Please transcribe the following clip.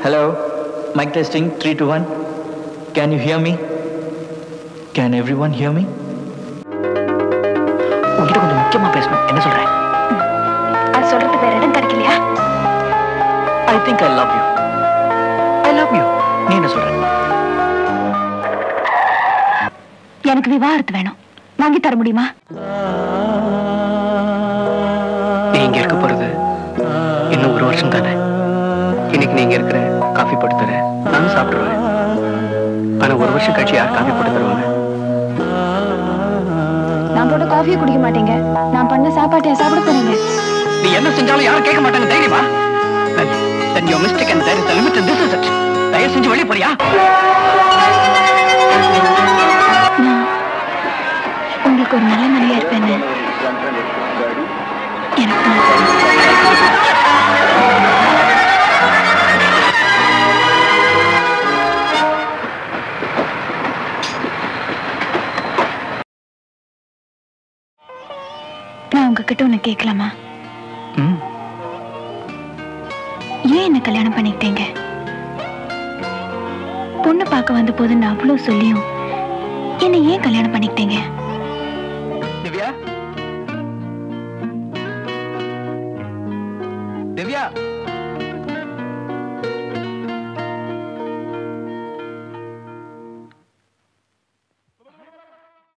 Hello, mic testing, 3 to 1. Can you hear me? Can everyone hear me? உங்ககிட்ட கொஞ்சம் முக்கியமா பேசணும். என்ன சொல்றேன் அது சொல்றது வேற இடம் கிடைக்கலையா? I think I love you I love you நீ என்ன சொல்ற? எனக்கு விவாகரத்து வேணும். வாங்கி தர முடியுமா? நீ இங்க இருக்க போறது இன்னும் ஒரு வருஷம் தானே நீங்க இருக்கிற காஃபி போட்டு தரேன். நானும் சாப்பிடுவேன். ஆனா ஒரு வருஷம் கழிச்சு யார் காஃபி போட்டு தருவாங்க? நான் போட்ட காஃபியை குடிக்க மாட்டேங்க. நான் பண்ண சாப்பாட்டை சாப்பிட போறீங்க. நீ என்ன செஞ்சாலும் யாரும் கேட்க மாட்டாங்க தைரியமா? Mistake and there is a limit and this is it. தயவு செஞ்சு வெளியே போறியா? உங்ககிட்ட ஒண்ணு கேட்கலாமா ஏன் என்ன கல்யாணம் பண்ணிக்கிட்டீங்க? பொண்ணு பார்க்க வந்த போது நான் அவ்வளவு சொல்லியும் என்னை ஏன் கல்யாணம் பண்ணிக்கிட்டீங்க? திவ்யா? திவ்யா?